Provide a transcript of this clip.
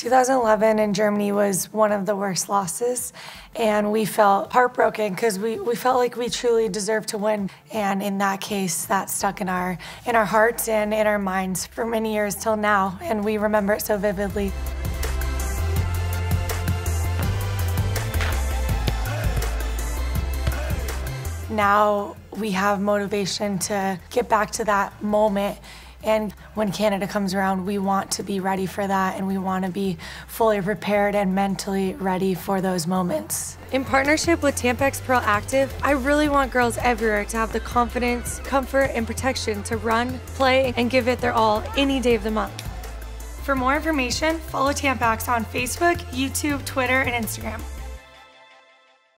2011 in Germany was one of the worst losses, and we felt heartbroken because we, we felt like we truly deserved to win. And in that case, that stuck in our in our hearts and in our minds for many years till now, and we remember it so vividly. Now we have motivation to get back to that moment and when Canada comes around, we want to be ready for that and we want to be fully prepared and mentally ready for those moments. In partnership with Tampax Pearl Active, I really want girls everywhere to have the confidence, comfort, and protection to run, play, and give it their all any day of the month. For more information, follow Tampax on Facebook, YouTube, Twitter, and Instagram.